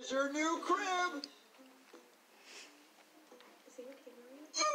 Here's your new crib. Is okay, Mario?